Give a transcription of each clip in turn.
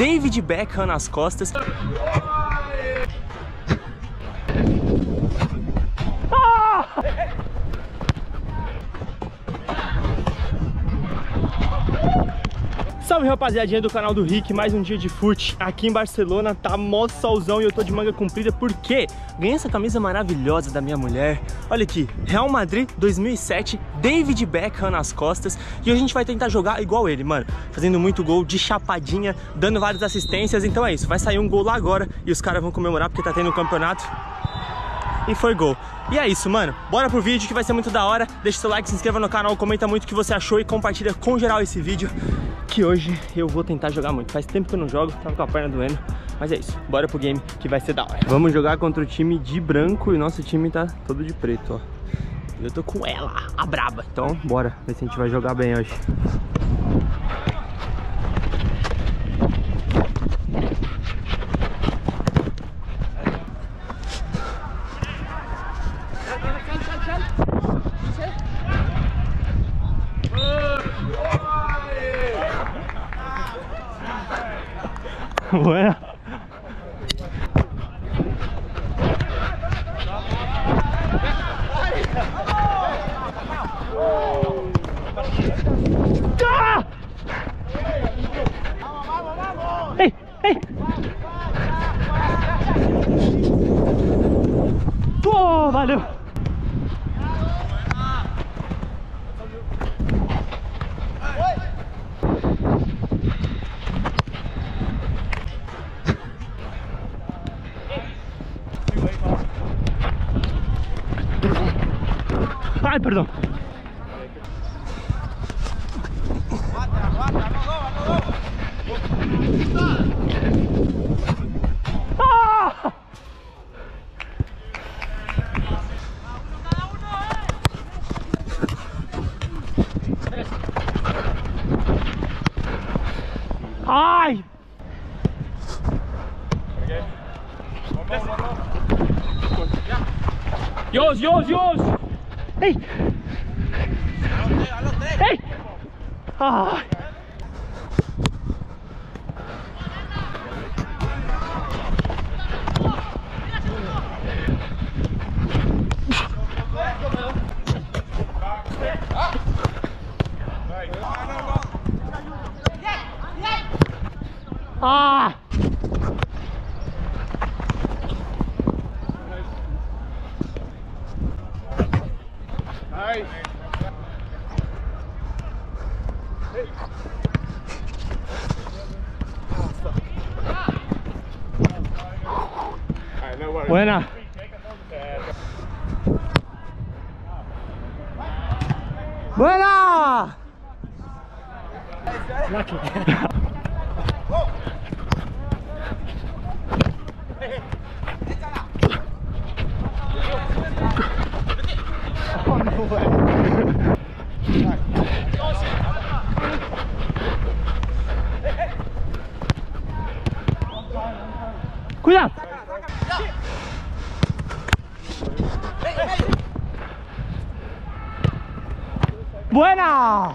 David Beckham nas costas. Salve rapaziadinha do canal do Rick, mais um dia de fute aqui em Barcelona, tá mó solzão e eu tô de manga comprida porque ganhei essa camisa maravilhosa da minha mulher. Olha aqui, Real Madrid 2007, David Beckham nas costas e a gente vai tentar jogar igual ele, mano, fazendo muito gol de chapadinha, dando várias assistências, então é isso, vai sair um gol lá agora e os caras vão comemorar porque tá tendo um campeonato e foi gol. E é isso, mano. Bora pro vídeo que vai ser muito da hora. Deixa seu like, se inscreva no canal, comenta muito o que você achou e compartilha com geral esse vídeo. Que hoje eu vou tentar jogar muito. Faz tempo que eu não jogo, tava com a perna doendo. Mas é isso, bora pro game que vai ser da hora. Vamos jogar contra o time de branco e nosso time tá todo de preto, ó. Eu tô com ela, a braba. Então, bora ver se a gente vai jogar bem hoje. voilà. Ah hey, hey. Oh. Ay, perdón. ¡Ah! ¡Ay! Dios, Dios, Dios. ¡Ey! Eh, eh. ¡Ey! ¡Ay! Nice. Buena. Buena! Lucky. Cuidado. Buena.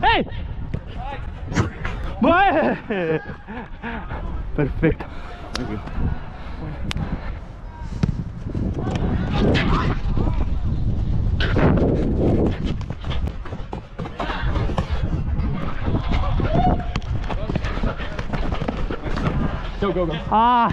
¡Hey! ¡Bue! Perfecto. Go, go, go. ¡Ah!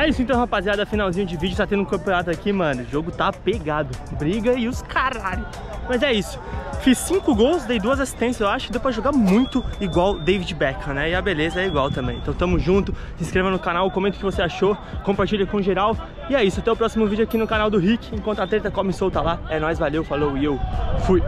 É isso então, rapaziada. Finalzinho de vídeo. Tá tendo um campeonato aqui, mano. O jogo tá pegado. Briga e os caralho. Mas é isso. Fiz cinco gols, dei duas assistências, eu acho. Deu pra jogar muito igual David Beckham, né? E a beleza é igual também. Então tamo junto. Se inscreva no canal, comenta o que você achou. Compartilha com geral. E é isso. Até o próximo vídeo aqui no canal do Rick. Enquanto a treta come solta lá. É nóis, valeu, falou e eu fui.